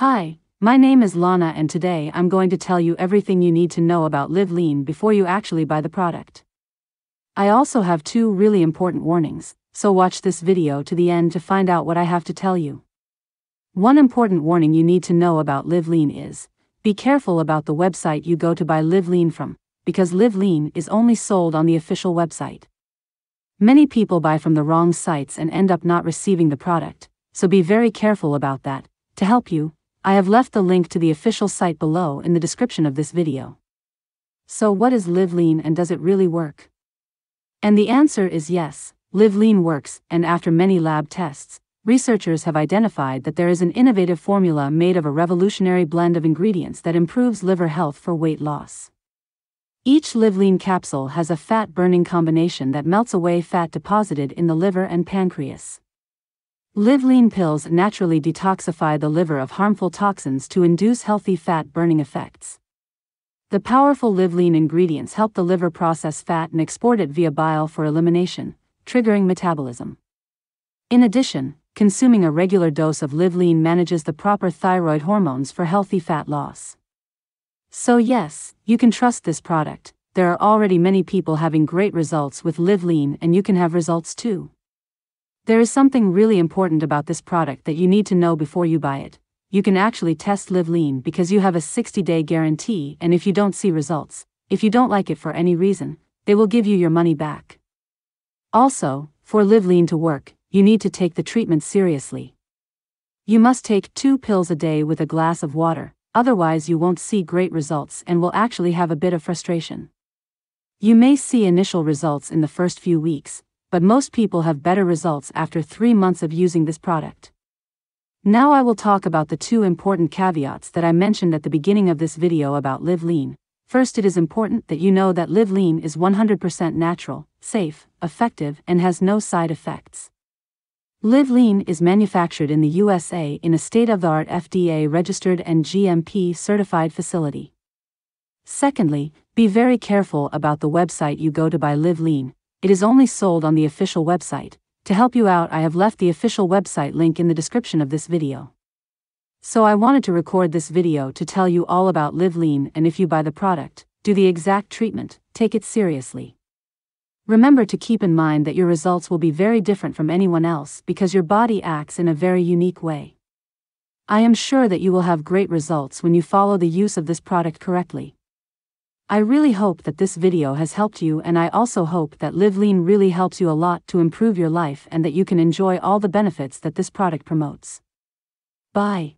Hi, my name is Lana and today I'm going to tell you everything you need to know about LivLean before you actually buy the product. I also have two really important warnings, so watch this video to the end to find out what I have to tell you. One important warning you need to know about LivLean is, be careful about the website you go to buy LivLean from, because LivLean is only sold on the official website. Many people buy from the wrong sites and end up not receiving the product, so be very careful about that. To help you, I have left the link to the official site below in the description of this video. So what is LivLean and does it really work? And the answer is yes, LivLean works, and after many lab tests, researchers have identified that there is an innovative formula made of a revolutionary blend of ingredients that improves liver health for weight loss. Each LivLean capsule has a fat burning combination that melts away fat deposited in the liver and pancreas. LivLean pills naturally detoxify the liver of harmful toxins to induce healthy fat burning effects. The powerful LivLean ingredients help the liver process fat and export it via bile for elimination, triggering metabolism. In addition, consuming a regular dose of LivLean manages the proper thyroid hormones for healthy fat loss. So, yes, you can trust this product. There are already many people having great results with LivLean, and you can have results too. There is something really important about this product that you need to know before you buy it. You can actually test LivLean because you have a 60 day guarantee, and if you don't see results, if you don't like it for any reason, they will give you your money back. Also, for LivLean to work, you need to take the treatment seriously. You must take two pills a day with a glass of water, otherwise, you won't see great results and will actually have a bit of frustration. You may see initial results in the first few weeks, but most people have better results after three months of using this product. Now I will talk about the two important caveats that I mentioned at the beginning of this video about LivLean. First, it is important that you know that LivLean is 100% natural, safe, effective, and has no side effects. LivLean is manufactured in the USA in a state of the art FDA registered and GMP certified facility. Secondly, be very careful about the website you go to buy LivLean, it is only sold on the official website. To help you out, I have left the official website link in the description of this video. So I wanted to record this video to tell you all about LivLean and if you buy the product, do the exact treatment, take it seriously. Remember to keep in mind that your results will be very different from anyone else because your body acts in a very unique way. I am sure that you will have great results when you follow the use of this product correctly. I really hope that this video has helped you and I also hope that LivLean really helps you a lot to improve your life and that you can enjoy all the benefits that this product promotes. Bye.